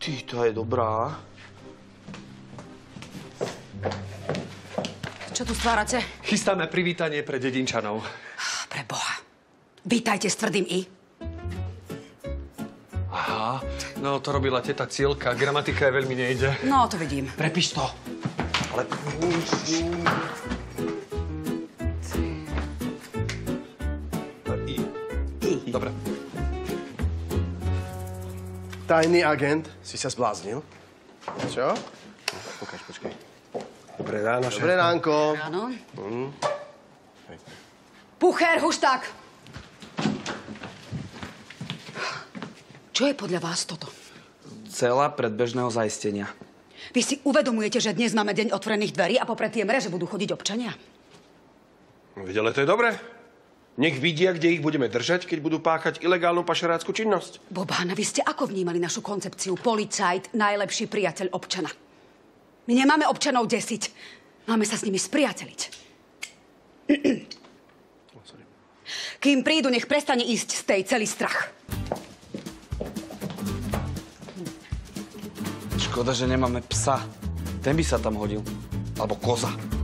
Ty, to je dobrá. Čo tu stvárate? Chystáme privítanie pre dedinčanov. Pre Boha. Vítajte s tvrdým I. Aha, no to robila teta Cielka. Gramatika je veľmi nejde. No, to vidím. Prepíš to. Ale... I. Dobre. Tajný agent, si sa zbláznil? Čo? Pokáž, počkaj. Dobré ráno, šéf. Dobré ránko. Áno. Pucher, hušták! Čo je podľa vás toto? Cela predbežného zaistenia. Vy si uvedomujete, že dnes máme deň otvorených dverí a popred tie mreže budú chodiť občania? Ale to je dobré. Nech vidia, kde ich budeme držať, keď budú páchať ilegálnu pašerácku činnosť. Bobána, vy ste ako vnímali našu koncepciu policajt, najlepší priateľ občana? My nemáme občanov desiť. Máme sa s nimi spriateliť. Kým prídu, nech prestane ísť z tej celý strach. Škoda, že nemáme psa. Ten by sa tam hodil. Alebo koza.